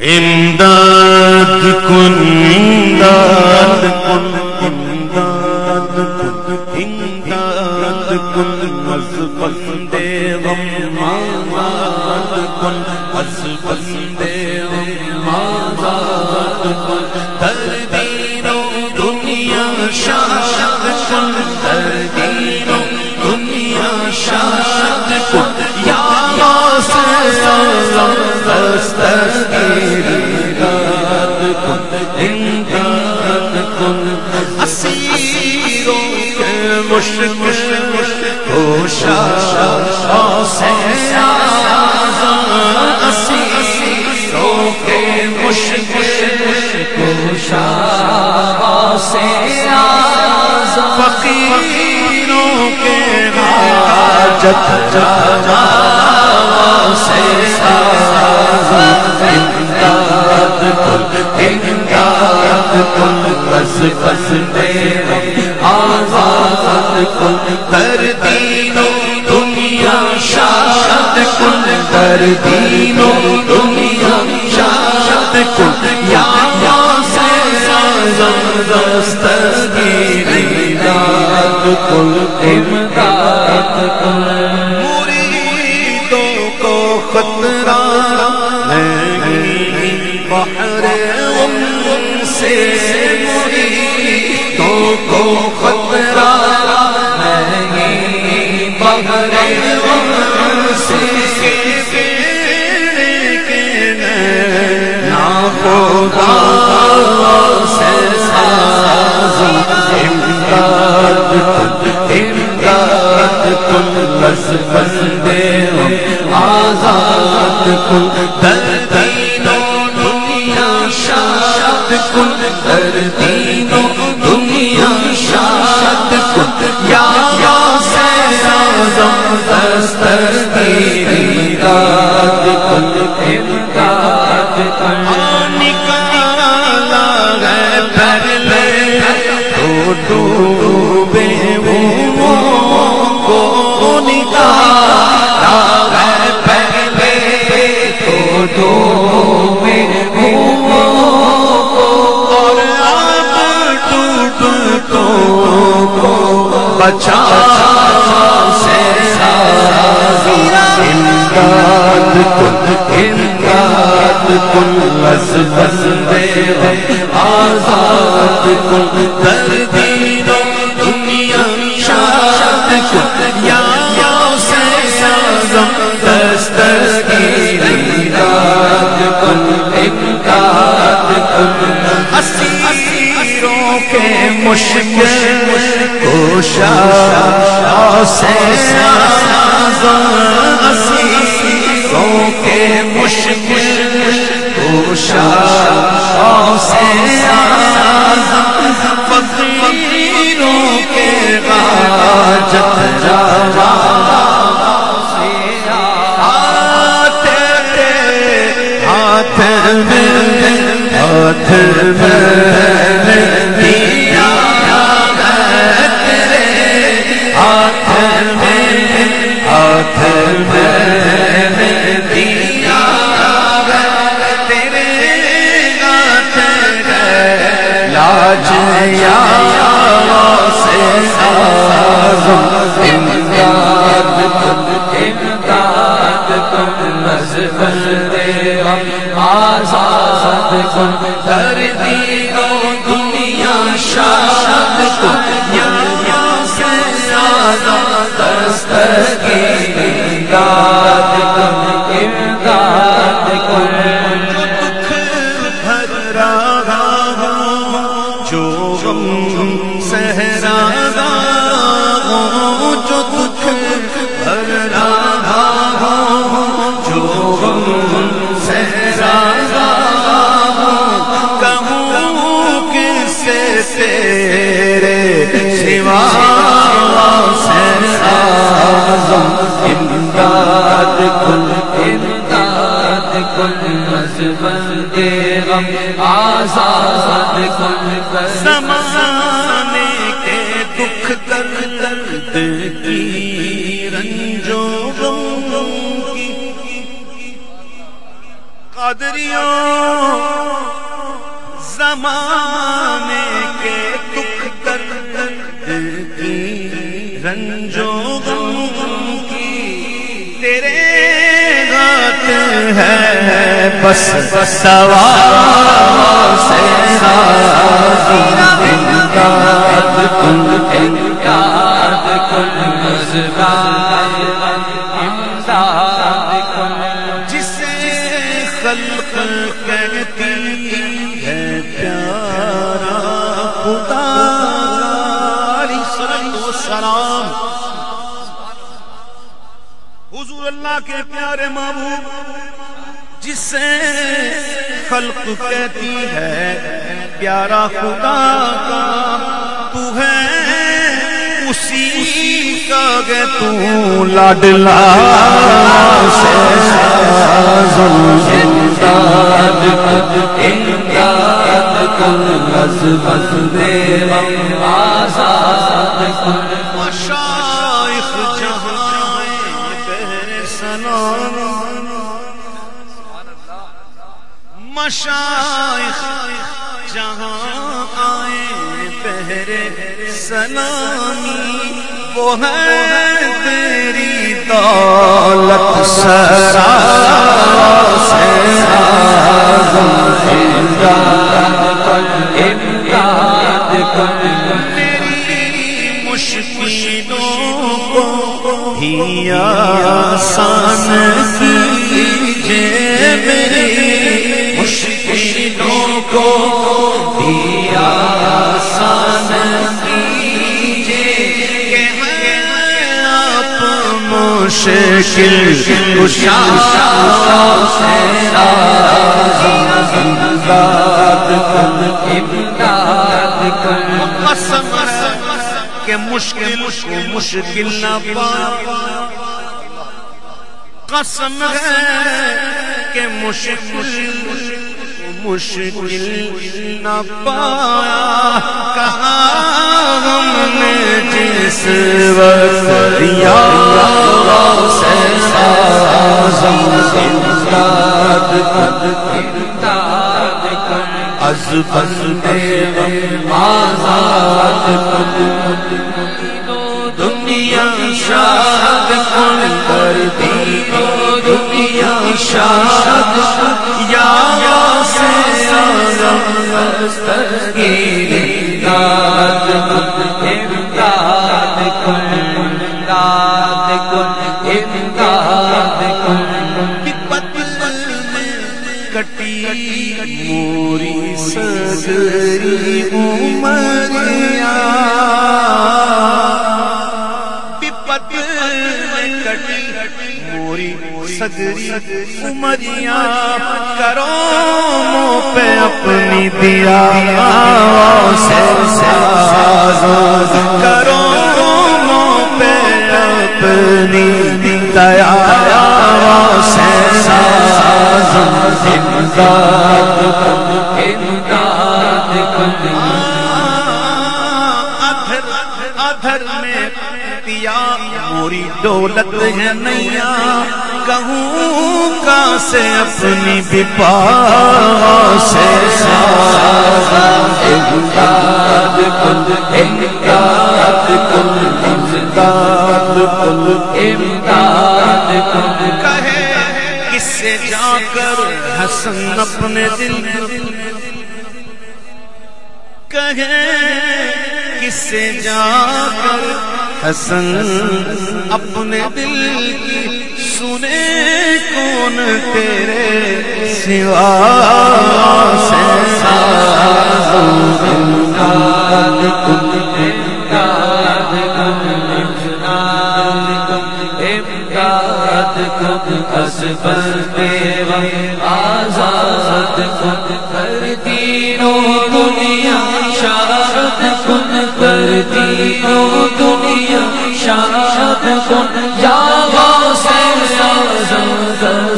امداد کن امداد فقیروں کے حاجت روا سے امداد بس بس دے آزاد کن در دینوں دنیا شاد کن در دینوں دنیا شاد کن یا سے دستگیری داد کن امداد کن سے مریدوں کو خطرہ نہیں بحر غم سے بندے آزاد کن کن در دینوں دنیا شاد کن۔ یا سے آزم دستگیری داد کن۔ امداد کن۔ نکالا ہے پہلے تو ڈوبے وہ بچا سے امداد کن امداد کن، بس بندے آزاد کن۔ در دنیا، شاد کن۔ یا سے اعظم دستگیری، داد کن، امداد کن۔ اسیروں کے مشکل کوشا سے اسیروں کے مشکل کوشا سے فقیروں کے غاجت جاوا ہاتھ میں ہاتھ میں کن در دینوں دنیا شاد کن یا سے آزاد جو سہرا جو بھر جو سے تیرے سوا۔ زمانے کے دکھ درد درد کی رنجو کی قادریوں زمانے کے مزداد امداد کن جسے خلق کہتی ہے، پیارا خدا علیہ الصلوۃ حضور اللہ کے پیارے محبوب جسے خلق کہتی ہے، پیارا خدا کا، تو ہے اسی کا گے تو لاڈلا سے امداد امداد کن بز بز دے آزاد کن مشائخ جہاں آئے بہر سلامی وہ ہے تیری دولت سرا سے مشکلوں کو ہی آسان کو بھی آسان کیجیے آپ مشکل کشا امداد کن امداد کن قسم کہ مشکل کو مشکل نہ پایا قسم ہے کہ مشکل مشکل نہ پایا، کہاں ہم نے جس وقت یا اللہ سے آزم امداد امداد از بندے آزاد دنیا شاد کن کر دی دنیا شاد کٹی موری سگری عمریا پپت کٹی موری سگری عمریا کرو منہ پہ اپنی دیا سے کرو منہ پہ اپنی دیا سے ساز امداد امداد ادھر ادھر میں پیا موری دولت ہے نیا۔ کہوں کا سے اپنی بپا سے ساز امداد کن امداد کن امداد کن امداد کن کہے، کس سے جا کر حسن اپنے دل کہے کس سے جا کر حسن اپنے دل کی سنے کون تیرے سوا سے ساز امداد کن امداد کن امداد کن کن اسبر دیو آزاد کر دینوں دنیا شاد کن کر دینوں دنیا شاد کن جاوا سے آزم کر